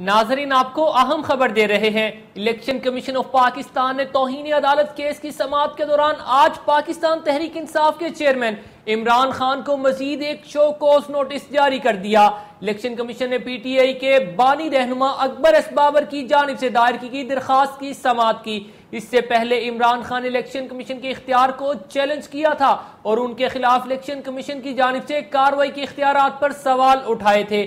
ناظرین، آپ کو اہم خبر دے رہے ہیں۔ الیکشن کمیشن آف پاکستان نے توہین عدالت کیس کی سماعت کے دوران آج پاکستان تحریک انصاف کے چیئرمین عمران خان کو مزید ایک شو کوز نوٹس جاری کر دیا۔ الیکشن کمیشن نے پی ٹی آئی کے بانی رہنما اکبر اسبابر کی جانب سے دائر کی گئی درخواست کی سماعت کی۔ اس سے پہلے عمران خان الیکشن کمیشن کے اختیار کو چیلنج کیا تھا اور ان کے خلاف الیکشن کمیشن کی جانب سے کاروائی کے اختیارات پر سوال اٹھائے تھے۔